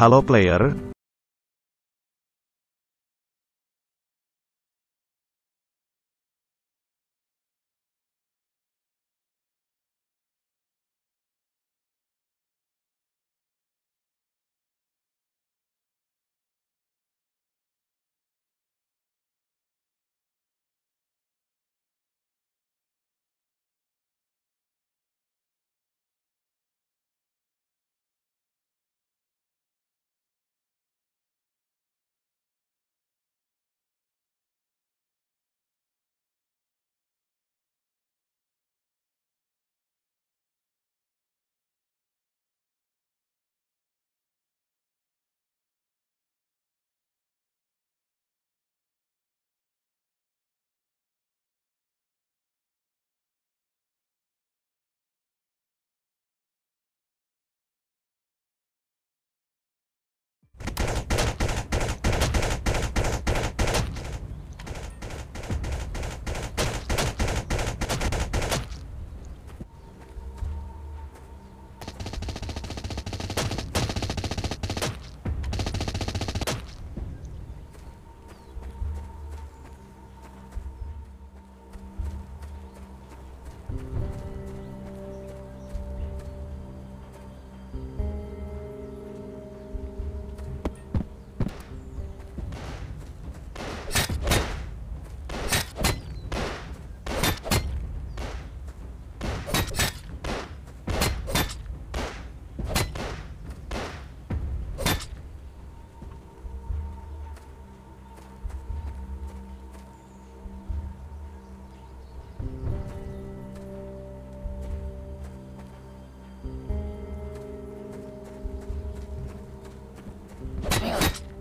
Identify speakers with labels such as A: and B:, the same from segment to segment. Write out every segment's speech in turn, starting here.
A: Halo player,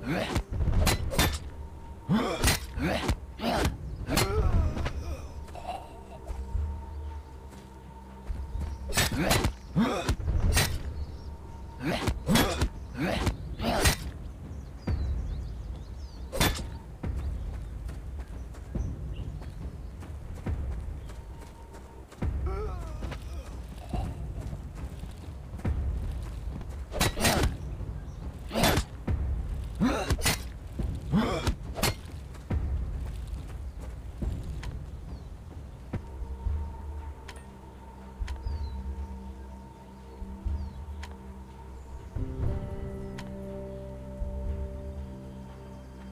B: Ugh.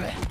B: Yeah.